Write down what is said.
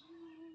Bye.